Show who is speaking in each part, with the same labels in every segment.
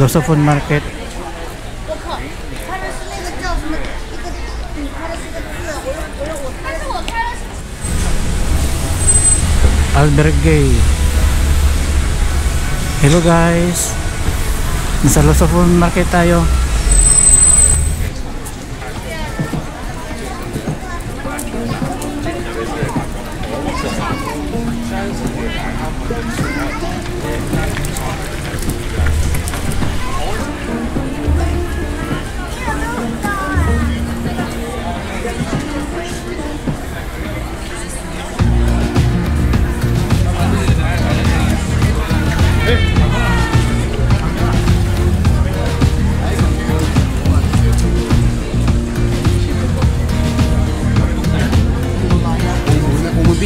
Speaker 1: Josephine Market. Albergue. Hello guys. Nasa Josephine Market tayo.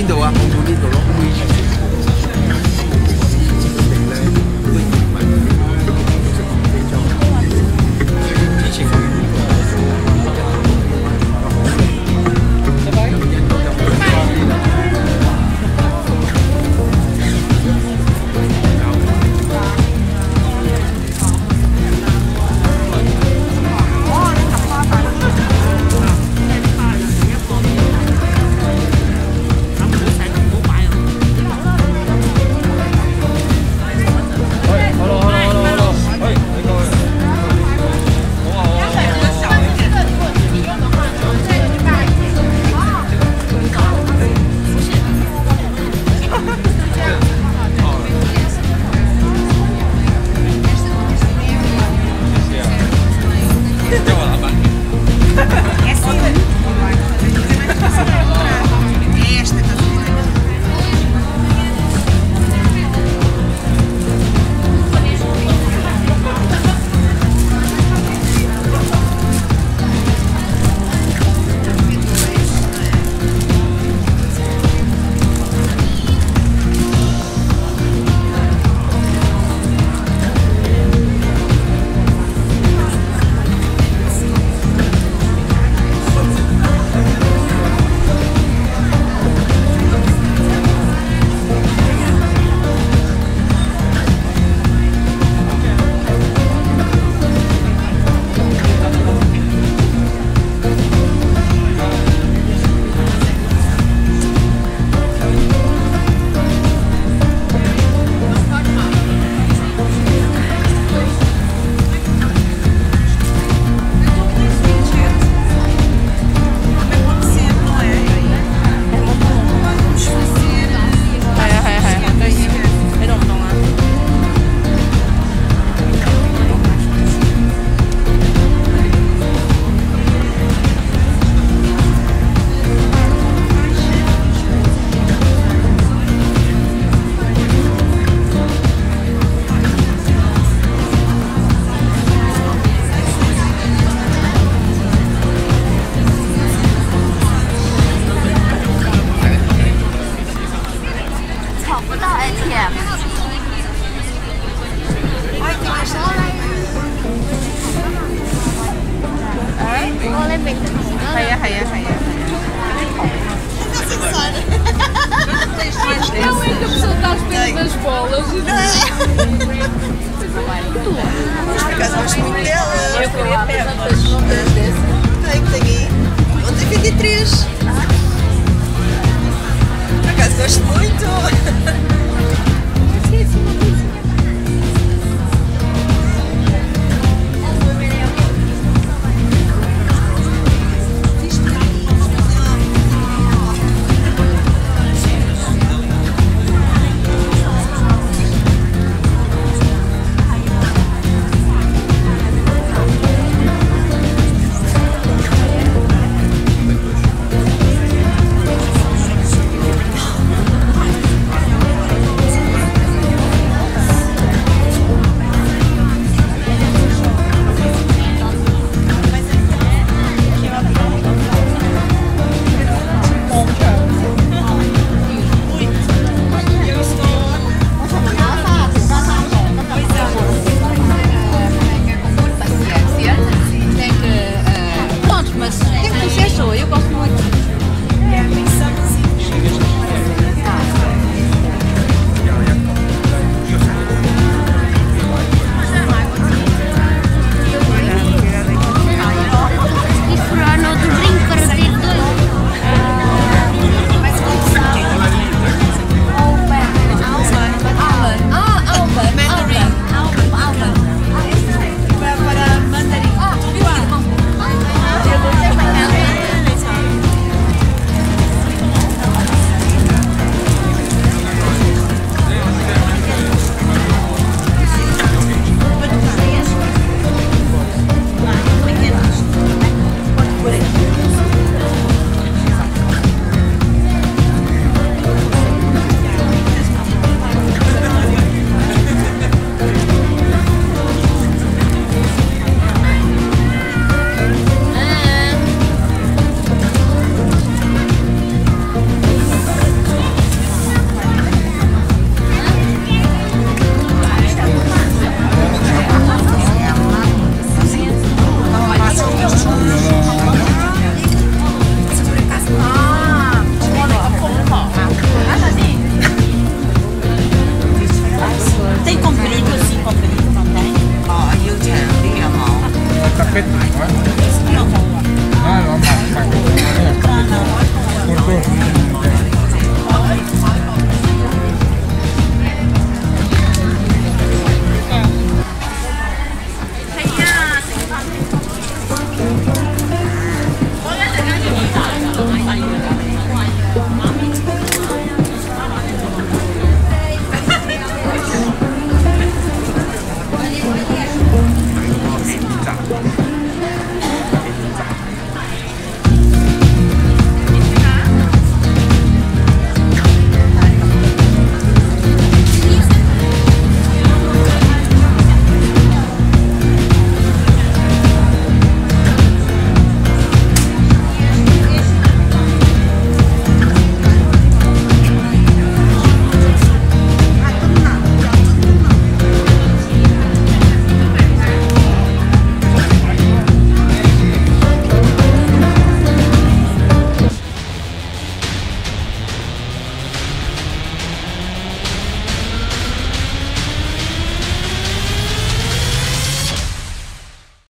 Speaker 2: lindo, ¿ah? ¿eh? Muy lindo, ¿no? 不到 ATM。哎，我你明係啊係啊係啊係啊！Não é que a pessoa está a esperar nas bolas. Mas por acaso gosto muito dela. Eu fui a pé. Tenho, tenho. Ontem 23. Por acaso gosto muito. kết thải quá.